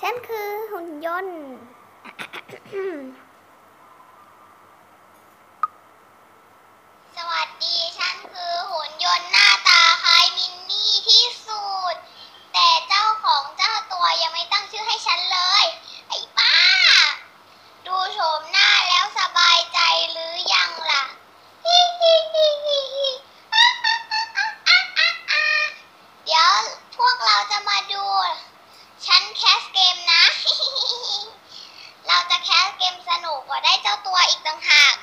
ฉันคือหุ่นยนต์ สวัสดี ฉันคือหุ่นยนต์หน้าตาคล้ายมินนี่ที่สุด แต่เจ้าของเจ้าตัวยังไม่ตั้งชื่อให้ฉันเลย ไอ้บ้า ดูโฉมหน้าแล้วสบายใจหรือยังล่ะฮิฮิฮิฮิฮิอะอะอะอะอะอะเดี๋ยวพวกเราจะมาดู ฉันแคสเกมนะ เราจะแคส เกมสนุกกว่าได้เจ้าตัวอีกต่างหาก